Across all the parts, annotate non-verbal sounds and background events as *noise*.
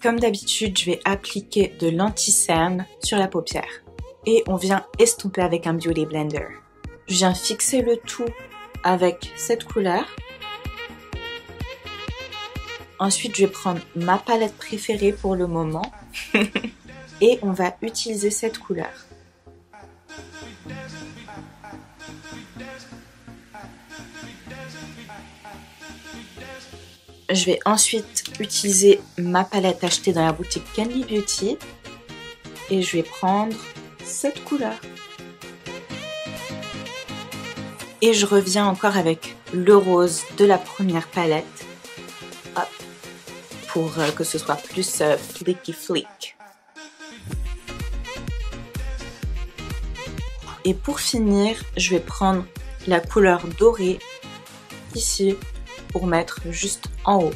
comme d'habitude, je vais appliquer de l'anti-cerne sur la paupière. Et on vient estomper avec un Beauty Blender. Je viens fixer le tout avec cette couleur. Ensuite, je vais prendre ma palette préférée pour le moment. *laughs* et on va utiliser cette couleur. Je vais ensuite utiliser ma palette achetée dans la boutique Candy Beauty et je vais prendre cette couleur. Et je reviens encore avec le rose de la première palette. Pour euh, que ce soit plus euh, flicky flick. Et pour finir, je vais prendre la couleur dorée ici pour mettre juste en haut.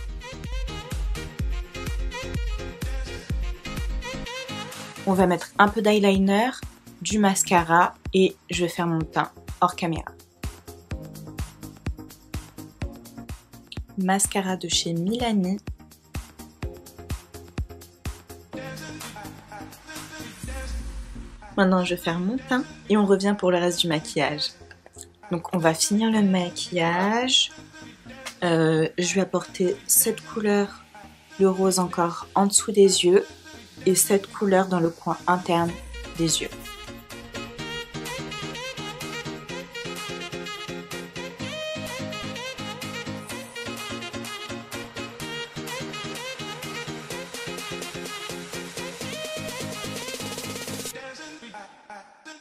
On va mettre un peu d'eyeliner, du mascara et je vais faire mon teint hors caméra. Mascara de chez Milani. Maintenant, je vais faire mon teint et on revient pour le reste du maquillage. Donc, on va finir le maquillage. Euh, je vais apporter cette couleur, le rose encore en dessous des yeux et cette couleur dans le coin interne des yeux.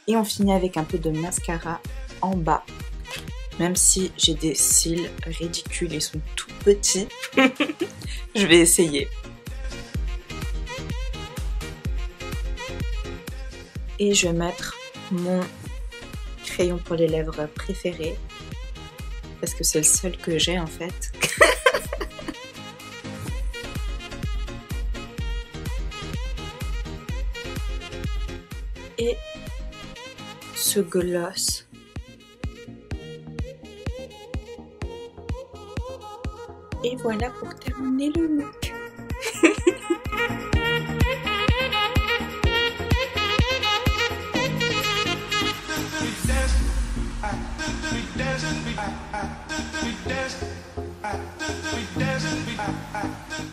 Et on finit avec un peu de mascara en bas même si j'ai des cils ridicules, ils sont tout petits. *laughs* je vais essayer. Et je vais mettre mon crayon pour les lèvres préféré. Parce que c'est le seul que j'ai en fait. *laughs* Et ce gloss Et voilà pour terminer le look. *laughs*